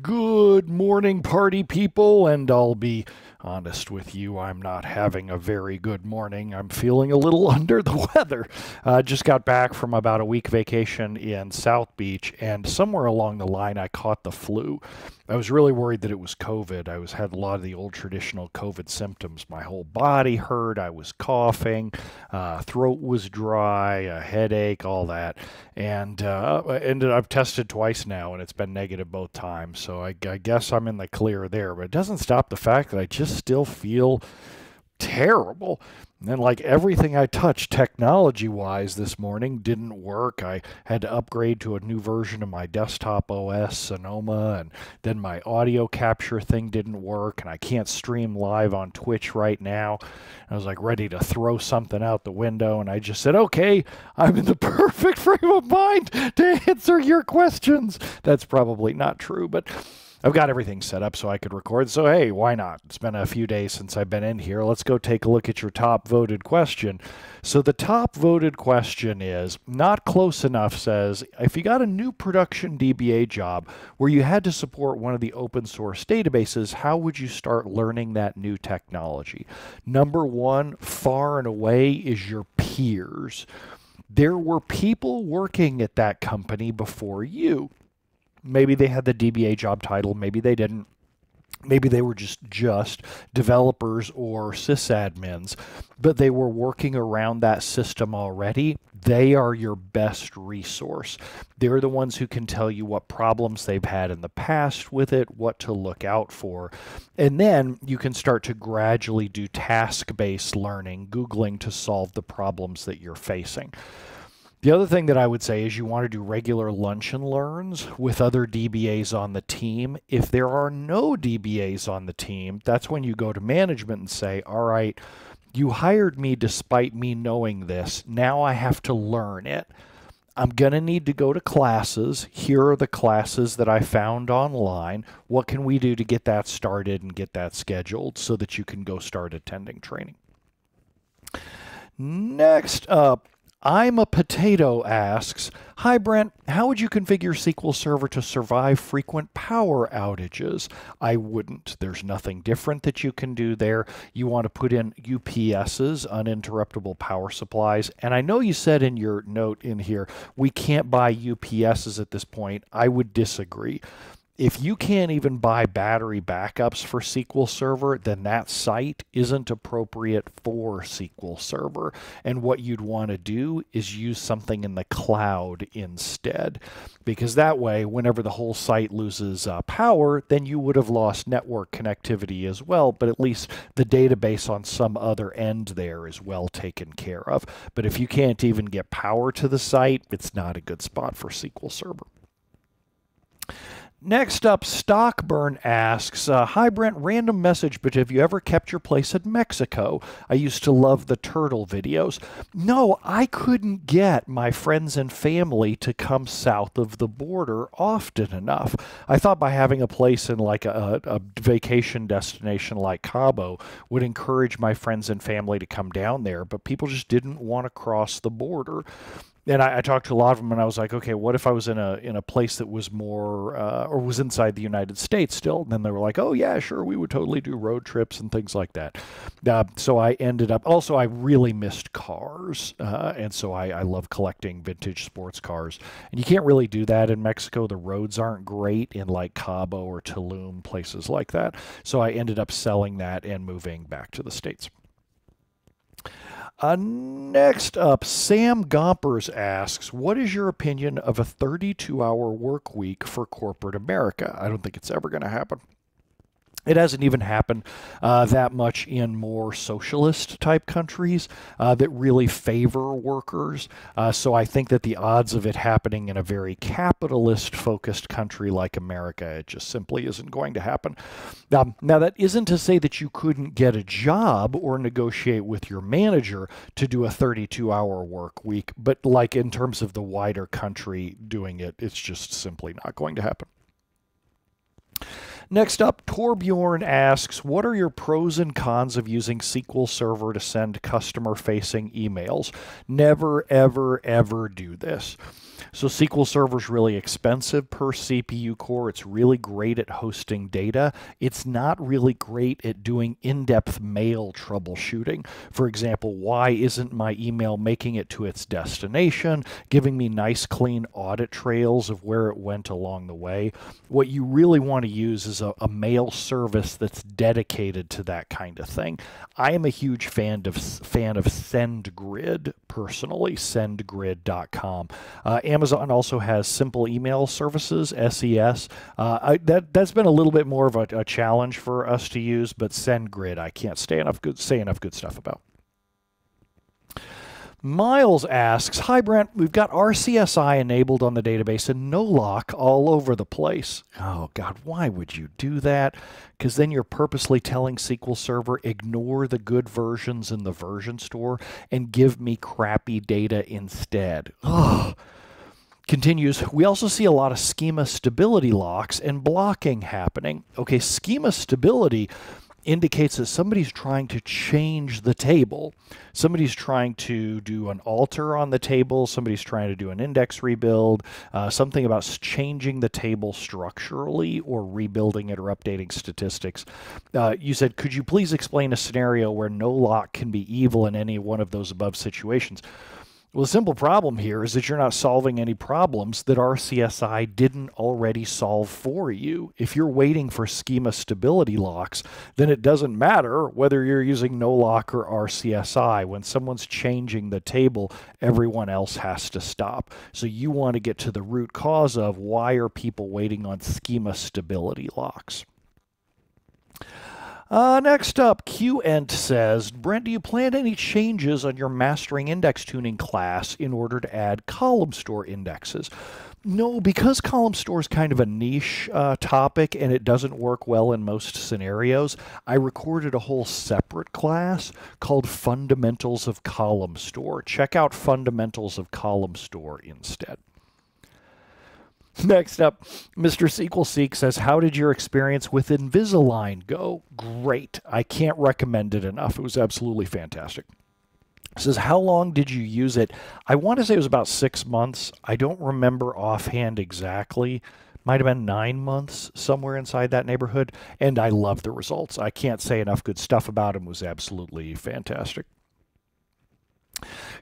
Good morning, party people, and I'll be honest with you, I'm not having a very good morning. I'm feeling a little under the weather. Uh, just got back from about a week vacation in South Beach, and somewhere along the line, I caught the flu. I was really worried that it was COVID. I was had a lot of the old traditional COVID symptoms. My whole body hurt. I was coughing, uh, throat was dry, a headache, all that. And uh, ended. I've tested twice now, and it's been negative both times. So I, I guess I'm in the clear there. But it doesn't stop the fact that I just still feel terrible. And like everything I touched technology wise this morning didn't work. I had to upgrade to a new version of my desktop OS, Sonoma, and then my audio capture thing didn't work, and I can't stream live on Twitch right now. I was like ready to throw something out the window, and I just said, okay, I'm in the perfect frame of mind to answer your questions. That's probably not true, but I've got everything set up so I could record. So, hey, why not? It's been a few days since I've been in here. Let's go take a look at your top voted question. So, the top voted question is Not Close Enough says if you got a new production DBA job where you had to support one of the open source databases, how would you start learning that new technology? Number one, far and away, is your peers. There were people working at that company before you maybe they had the DBA job title, maybe they didn't. Maybe they were just just developers or sysadmins, but they were working around that system already. They are your best resource. They're the ones who can tell you what problems they've had in the past with it, what to look out for. And then you can start to gradually do task based learning, Googling to solve the problems that you're facing. The other thing that I would say is you want to do regular lunch and learns with other DBAs on the team. If there are no DBAs on the team, that's when you go to management and say, all right, you hired me despite me knowing this. Now I have to learn it. I'm going to need to go to classes. Here are the classes that I found online. What can we do to get that started and get that scheduled so that you can go start attending training? Next up, I'm a Potato asks, Hi Brent, how would you configure SQL Server to survive frequent power outages? I wouldn't. There's nothing different that you can do there. You want to put in UPSs, uninterruptible power supplies. And I know you said in your note in here, we can't buy UPSs at this point. I would disagree if you can't even buy battery backups for SQL Server, then that site isn't appropriate for SQL Server. And what you'd want to do is use something in the cloud instead. Because that way, whenever the whole site loses uh, power, then you would have lost network connectivity as well. But at least the database on some other end there is well taken care of. But if you can't even get power to the site, it's not a good spot for SQL Server. Next up, Stockburn asks, uh, Hi Brent, random message, but have you ever kept your place in Mexico? I used to love the turtle videos. No, I couldn't get my friends and family to come south of the border often enough. I thought by having a place in like a, a vacation destination like Cabo would encourage my friends and family to come down there, but people just didn't want to cross the border and I, I, talked to a lot of them, and I was like, okay, what if I was in a in a place that was more uh, or was inside the United States still? And then they were like, oh yeah, sure, we would totally do road trips and things like that. Uh, so I ended up also I really missed cars, uh, and so I, I love collecting vintage sports cars. And you can't really do that in Mexico. The roads aren't great in like Cabo or Tulum, places like that. So I ended up selling that and moving back to the states. Uh, next up, Sam Gompers asks, What is your opinion of a 32 hour work week for corporate America? I don't think it's ever going to happen. It hasn't even happened uh, that much in more socialist type countries uh, that really favor workers. Uh, so I think that the odds of it happening in a very capitalist focused country like America, it just simply isn't going to happen. Um, now, that isn't to say that you couldn't get a job or negotiate with your manager to do a 32 hour work week, but like in terms of the wider country doing it, it's just simply not going to happen. Next up, Thorbjørn asks, what are your pros and cons of using SQL Server to send customer-facing emails? Never, ever, ever do this. So SQL Server is really expensive per CPU core. It's really great at hosting data. It's not really great at doing in-depth mail troubleshooting. For example, why isn't my email making it to its destination, giving me nice clean audit trails of where it went along the way? What you really want to use is a, a mail service that's dedicated to that kind of thing. I am a huge fan of fan of SendGrid personally, sendgrid.com. Uh, Amazon also has simple email services, SES. Uh, I, that that's been a little bit more of a, a challenge for us to use, but SendGrid I can't say enough good say enough good stuff about. Miles asks, Hi Brent, we've got RCSI enabled on the database and NOLOCK all over the place. Oh God, why would you do that? Because then you're purposely telling SQL Server, ignore the good versions in the version store and give me crappy data instead. Ugh. Continues, we also see a lot of schema stability locks and blocking happening. Okay, schema stability indicates that somebody's trying to change the table. Somebody's trying to do an alter on the table. Somebody's trying to do an index rebuild. Uh, something about changing the table structurally or rebuilding it or updating statistics. Uh, you said, could you please explain a scenario where NOLOCK can be evil in any one of those above situations? Well, the simple problem here is that you're not solving any problems that RCSI didn't already solve for you. If you're waiting for schema stability locks, then it doesn't matter whether you're using NOLOCK or RCSI. When someone's changing the table, everyone else has to stop. So you want to get to the root cause of why are people waiting on schema stability locks. Uh, next up, Q-Ent says, Brent, do you plan any changes on your mastering index tuning class in order to add columnstore indexes? No, because columnstore is kind of a niche uh, topic and it doesn't work well in most scenarios, I recorded a whole separate class called Fundamentals of Columnstore. Check out Fundamentals of Columnstore instead. Next up, Mr. SQL Seek says, How did your experience with Invisalign go? Great. I can't recommend it enough. It was absolutely fantastic. says, How long did you use it? I want to say it was about six months. I don't remember offhand exactly. Might have been nine months, somewhere inside that neighborhood. And I love the results. I can't say enough good stuff about him. It was absolutely fantastic.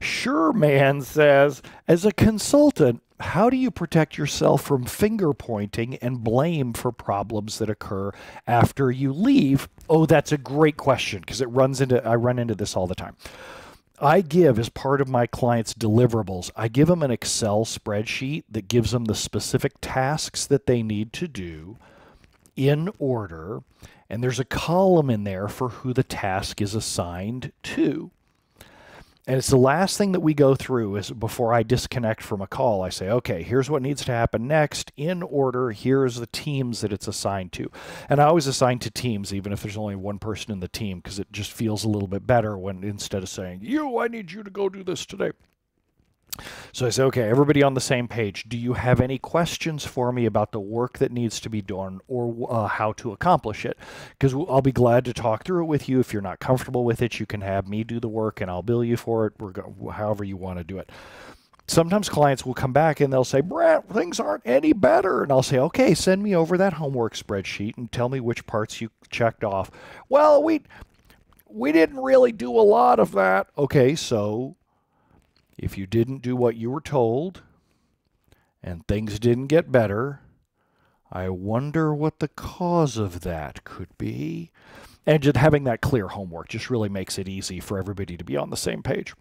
Sure Man says, as a consultant, how do you protect yourself from finger pointing and blame for problems that occur after you leave? Oh, that's a great question because it runs into I run into this all the time. I give as part of my clients' deliverables, I give them an Excel spreadsheet that gives them the specific tasks that they need to do in order, and there's a column in there for who the task is assigned to. And it's the last thing that we go through is before I disconnect from a call. I say, okay, here's what needs to happen next in order. Here's the teams that it's assigned to. And I always assign to teams, even if there's only one person in the team, because it just feels a little bit better when instead of saying, you, I need you to go do this today. So I say, okay, everybody on the same page. Do you have any questions for me about the work that needs to be done or uh, how to accomplish it? Because I'll be glad to talk through it with you. If you're not comfortable with it, you can have me do the work and I'll bill you for it, however you want to do it. Sometimes clients will come back and they'll say, Brent, things aren't any better. And I'll say, okay, send me over that homework spreadsheet and tell me which parts you checked off. Well, we we didn't really do a lot of that. Okay, so if you didn't do what you were told and things didn't get better, I wonder what the cause of that could be. And just having that clear homework just really makes it easy for everybody to be on the same page.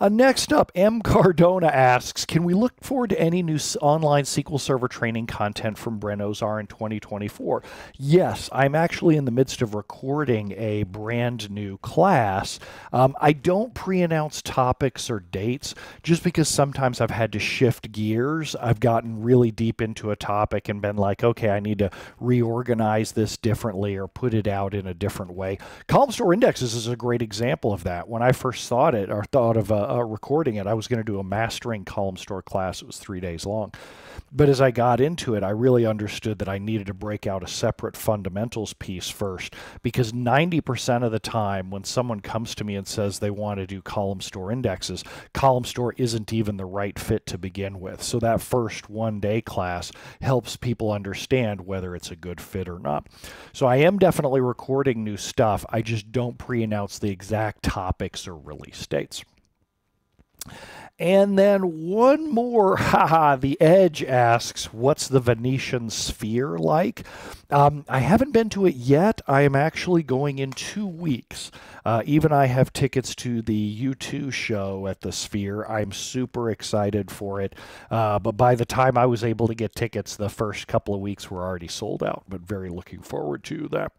Uh, next up, M. Cardona asks, can we look forward to any new online SQL Server training content from Brent Ozar in 2024? Yes, I'm actually in the midst of recording a brand new class. Um, I don't pre-announce topics or dates just because sometimes I've had to shift gears. I've gotten really deep into a topic and been like, okay, I need to reorganize this differently or put it out in a different way. Columnstore indexes is a great example of that. When I first thought it or thought of a uh, recording it. I was going to do a mastering columnstore class. It was three days long. But as I got into it, I really understood that I needed to break out a separate fundamentals piece first because 90% of the time when someone comes to me and says they want to do columnstore indexes, columnstore isn't even the right fit to begin with. So that first one day class helps people understand whether it's a good fit or not. So I am definitely recording new stuff. I just don't pre announce the exact topics or release dates. And then one more, haha, the Edge asks, what's the Venetian sphere like? Um, I haven't been to it yet. I am actually going in two weeks. Uh, even I have tickets to the U2 show at the Sphere. I'm super excited for it. Uh, but by the time I was able to get tickets, the first couple of weeks were already sold out. But very looking forward to that.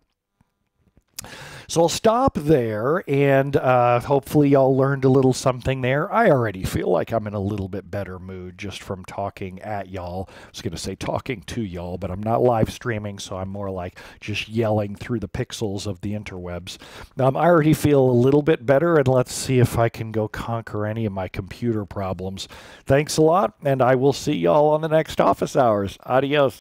So I'll stop there and uh, hopefully y'all learned a little something there. I already feel like I'm in a little bit better mood just from talking at y'all. I was going to say talking to y'all, but I'm not live streaming, so I'm more like just yelling through the pixels of the interwebs. Um, I already feel a little bit better, and let's see if I can go conquer any of my computer problems. Thanks a lot, and I will see y'all on the next office hours. Adios.